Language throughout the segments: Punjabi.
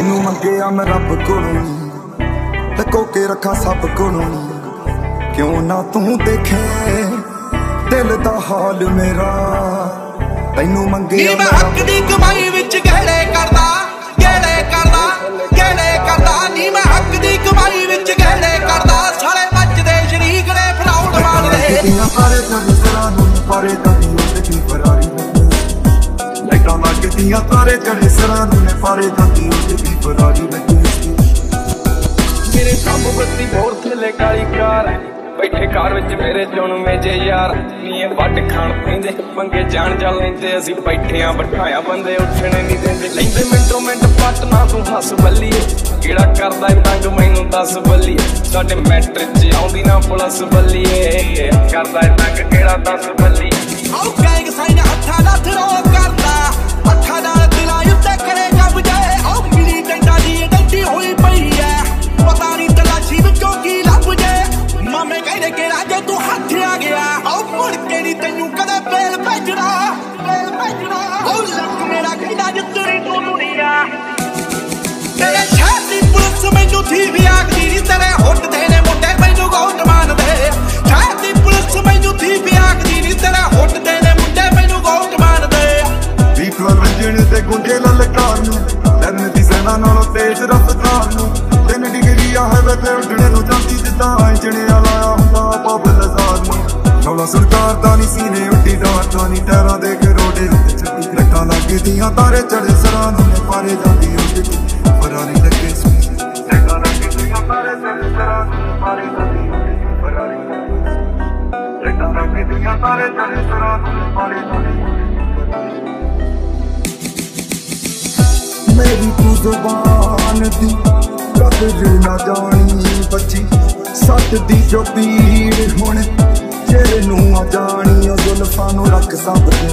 ਤੈਨੂੰ ਮੰਗਿਆ ਮੈਂ ਰੱਬ ਕੋਲੋਂ। ਲਕੋ ਕੇ ਰੱਖਾਂ ਸਭ ਕੋਲੋਂ। ਕਿਉਂ ਨਾ ਤੂੰ ਦੇਖੇ? ਦਿਲ ਦਾ ਹਾਲ ਮੇਰਾ। ਤੈਨੂੰ ਮੰਗਿਆ ਮੈਂ ਹੱਕ ਦੀ ਕਮਾਈ ਵਿੱਚ ਗਹਿੜੇ ਕਰਦਾ ਗਹਿੜੇ ਕਰਦਾ ਗਹਿੜੇ ਕਰਦਾ। ਨੀ ਮੈਂ ਹੱਕ ਦੀ ਕਮਾਈ ਵਿੱਚ ਗਹਿੜੇ ਕਰਦਾ। ਸਾਲੇ ਮੱਚਦੇ ਸ਼ਰੀਕ ਨੇ ਫਰਾਉਣ ਮਾਰਦੇ ਸਾਰੇ ਤਨ ਸਰਾਂ ਨੂੰ ਪਾਰੇ ਤਦੀ ਲੱਗਦੀਆਂ ਤਾਰੇ ਚੜੇ ਸਰਾਂ ਨੂੰ ਨੇ ਪਾਰੇ ਉੱਤੇ ਕੀ ਫਰਾਰੀ ਲੱਗੀ ਮੇਰੇ ਕੰਮ ਬੱਤੀ ਬੋਰ ਥੱਲੇ ਕਾਲੀ ਕਾਰ ਬੈਠੇ ਕਾਰ ਵਿੱਚ ਮੇਰੇ ਚੁਣ ਮੇਜੇ ਯਾਰ। ਨੀਏ ਵੱਟ ਖਾਣ ਪੈਂਦੇ ਮੰਗੇ ਜਾਣ ਜਾ ਲੈਂਦੇ। ਅਸੀਂ ਬੈਠੇ ਆ ਬਿਠਾਇਆ ਬੰਦੇ ਉੱਠਣੇ ਨਹੀਂ ਦਿੰਦੇ। ਲੈਂਦੇ ਮਿੰਟੋ ਮਿੰਟ ਪੱਟ ਨਾ ਤੂੰ ਹੱਸ ਬੱਲੀਏ। ਕਿਹੜਾ ਕਰਦਾ ਏ ਤੰਗ ਮੈਨੂੰ ਦੱਸ ਬੱਲੀਏ। ਸਾਡੇ ਮੈਟ੍ਰਿਕ ਚ ਆਉਂਦੀ ਨਾ ਪੁਲਿਸ ਬੱਲੀਏ। ਕਰਦਾ ਏ ਤੰਗ ਕਿਹੜਾ ਦੱਸ ਬੱਲੀਏ। ਆਉ ਗੈਂਗ ਸਾਈਨ ਹੱਥਾਂ ਦਾ ਥਰੋ। ਲੱਗਦੀਆਂ ਤਾਰੇ ਚੜੇ ਸਰਾਂ ਨੂੰ ਨੇ ਪਾਰੇ ਜਾਂਦੀ ਉੱਡੀ ਫਰਾਰੀ ਲੱਗੇ ਸੀ। ਲੱਟਾਂ ਲੱਗਦੀਆਂ ਤਾਰੇ ਚੜੇ ਸਰਾਂ ਨੂੰ ਪਾਰੇ ਜਾਂਦੀ ਉੱਡੀ ਫਰਾਰੀ ਲੱਟਾਂ ਲੱਗਦੀਆਂ ਤਾਰੇ ਚੜੇ ਸਰਾਂ ਨੂੰ ਪਾਰੇ ਜਾਂਦੀ ਮੇਰੀ ਤੂੰ ਜ਼ੁਬਾਨ ਦੀ ਕਦਰ ਨਾ ਜਾਣੀ ਬੱਚੀ ਸੱਤ ਦੀ ਜੋ ਪੀੜ ਹੁਣ ਜਿਹੜੇ ਨੂੰ ਆ ਜਾਣੀ ਉਹ ਜ਼ੁਲਫਾਂ ਨੂੰ ਰੱਖ ਸਾਂਭਦੇ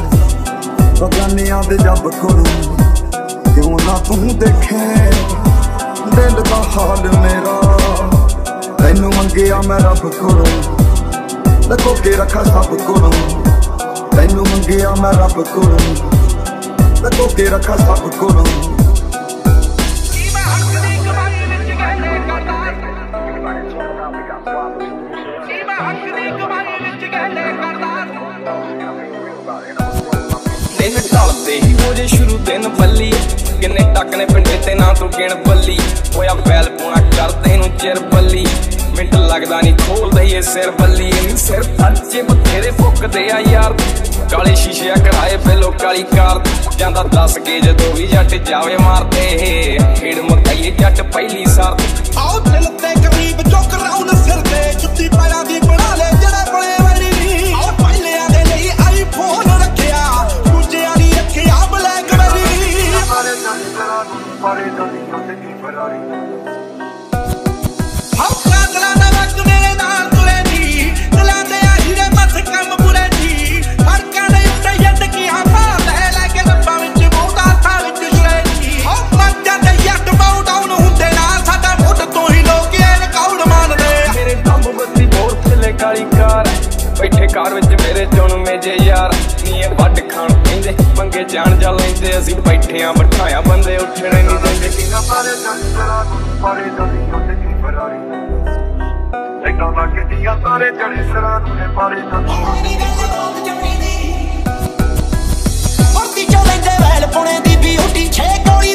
ਬਗਾਨਿਆਂ ਦੇ ਜੱਬ ਕਰੂ ਕਿਉਂ ਨਾ ਤੂੰ ਦੇਖੇ? ਦਿਲ ਦਾ ਹਾਲ ਮੇਰਾ। ਤੈਨੂੰ ਮੰਗਿਆ ਮੈਂ ਰੱਬ ਕੋਲੋਂ। ਲਕੋ ਕੇ ਰੱਖਾ ਸਭ ਕੋਲੋਂ। ਤੈਨੂੰ ਮੰਗਿਆ ਮੈਂ ਰੱਬ ਕੋਲੋਂ। ਲਕੋ ਕੇ ਰੱਖਾ ਸਭ ਕੋਲੋਂ। ਢਲਦੇ ਹੋ ਜੇ ਸ਼ੁਰੂ ਦਿਨ ਬੱਲੀ ਕਿੰਨੇ ਟੱਕ ਨੇ ਪਿੰਡੇ ਤੇ ਨਾ ਤੂੰ ਗਿਣ ਬੱਲੀ। ਹੋਇਆ ਫੈਲ ਪੂਣਾ ਕਰਦੇ ਨੂੰ ਚਿਰ ਬੱਲੀ। ਮਿੰਟ ਲੱਗਦਾ ਨਹੀਂ ਖੋਲਦਾ ਇਹ ਸਿਰ ਬੱਲੀ। ਨਹੀਂ ਸਿਰ ਫੱਚੇ ਬਥੇਰੇ ਫੁੱਕਦੇ ਆ ਯਾਰ। ਕਾਲੇ ਸ਼ੀਸ਼ੇ ਕਰਾਏ ਪਹਿਲੋ ਕਾਲੀ ਕਾਰ ਜਾਂਦਾ ਦੱਸ ਕੇ ਜਦੋਂ ਵੀ ਜੱਟ ਜਾਵੇ ਮਾਰਦੇ। ਖੇੜ ਮਕਾਈਏ ਜੱਟ ਪਹਿਲੀ ਸਾਰ ਆਓ ਦਿਲ ਤੇ ਕਰੀਬ ਚੁੱਕ ਕਾਰ ਵਿੱਚ ਮੇਰੇ ਚੁਣ ਮੇਜੇ ਯਾਰ। ਨੀਏ ਵੱਟ ਖਾਣ ਪੈਂਦੇ ਮੰਗੇ ਜਾਣ ਜਾ ਲੈਂਦੇ। ਅਸੀਂ ਬੈਠੇ ਆ ਬਿਠਾਇਆ ਬੰਦੇ ਉੱਠਣੇ ਨਹੀਂ ਦਿੰਦੇ। ਤਾਰੇ ਚੜੇ ਸਰਾਂ ਨੂੰ ਨੇ ਪਾਰੇ ਫੁਰਤੀ ਚੋਂ ਲੈਂਦੇ ਵੈਲ ਪੁਣੇ ਦੀ ਬਿਊਟੀ ਛੇ ਗੋਲੀ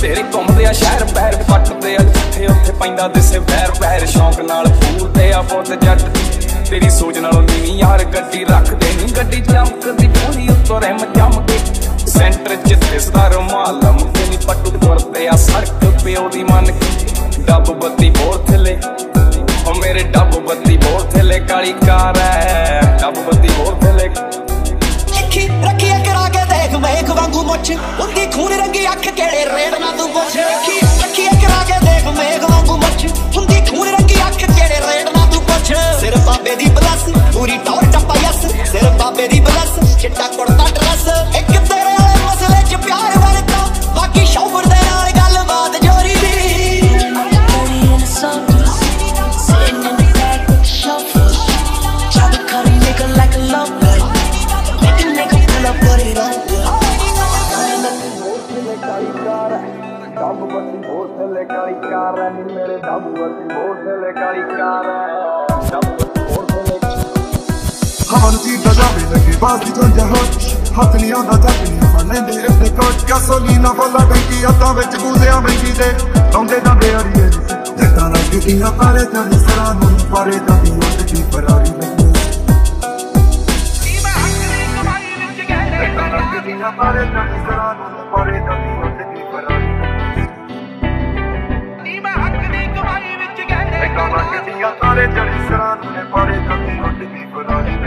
ਤੇਰੇ ਘੁੰਮਦੇ ਆ ਸ਼ਹਿਰ ਪੈਰ ਪੱਟਦੇ ਆ ਜਿੱਥੇ ਉੱਥੇ ਪੈਂਦਾ ਦਿਸੇ ਪੈਰ ਪੈਰ ਸ਼ੌਂਕ ਨਾਲ ਫੂਲਦੇ ਆ ਬਹੁਤ ਜੱਟ ਤੇਰੀ ਸੋਚ ਨਾਲੋਂ ਨੀਵੀਂ ਯਾਰ ਗੱਡੀ ਰੱਖਦੇ ਨਹੀਂ ਗੱਡੀ ਚਮਕਦੀ ਪੂਰੀ ਉੱਤੋਂ ਰਹਿਮ ਚਮਕੇ ਸੈਂਟਰ ਚ ਦਿਸਦਾ ਰੁਮਾਲ ਲਮਕੇ ਨਹੀਂ ਪੱਟੂ ਤੁਰਦੇ ਆ ਸੜਕ ਪਿਓ ਦੀ ਮੰਨ ਕੇ ਡੱਬ ਬੱਤੀ ਬੋਰ ਥੱਲੇ, ਉਹ ਮੇਰੇ ਡੱਬ ਬੱਤੀ ਬੋਰ ਥੱਲੇ, ਕਾਲੀ ਕਾਰ ਐ ਡੱਬ ਬੱਤੀ ਬੋਰ ਥੱਲੇ। ਵਾਂਗੂ ਮੁੱਛ ਉਹਦੀ ਖੂਨ ਰੰਗੀ ਅੱਖ ਕਿਹੜੇ ਰੇੜ ਨਾ ਤੂੰ ਪੁੱਛ। ਰੱਖੀ ਬੋਰ ਥੱਲੇ ਕਾਲੀ ਕਾਰ ਐ ਨੀ ਮੇਰੇ ਡੱਬ ਬੱਤੀ ਬੋਰ ਕਾਲੀ ਕਾਰ ਐ ਹਵਨ ਦੀ ਦਜਾਵੇ ਲੱਗੇ ਬਾਸ ਦੀ ਜੰਜਾ ਹੋ ਹੱਥ ਨਹੀਂ ਆਉਂਦਾ ਜੱਟ ਨਹੀਂ ਫੜ ਲੈਂਦੇ ਆਪਣੇ ਕੋਟ ਗੈਸੋਲੀਨਾ ਫੁੱਲਾ ਟੈਂਕੀ ਹੱਥਾਂ ਵਿੱਚ ਗੂਜਿਆ ਮਹਿੰਗੀ ਦੇ। ਲਾਉਂਦੇ ਜਾਂਦੇ ਅੜੀਏ ਜੱਟਾਂ ਨਾਲ ਪਾਰੇ ਜਾਂਦੀ ਸਰਾਂ ਨੂੰ ਪਾਰੇ, ਜਾਂਦੀ ਦੀ ਫਰਾਰੀ। ਲੱਗੀ ਮੈਂ ਕਮਾਈ ਵਿੱਚ ਗਹਿਰੇ ਸਰਾਂ ਨੂੰ ਪਾਰੇ ਜਾਂਦੀ ਉੱਠ ਦੀ ਫਰਾਰੀ